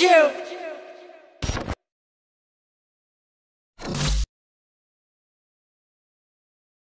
you.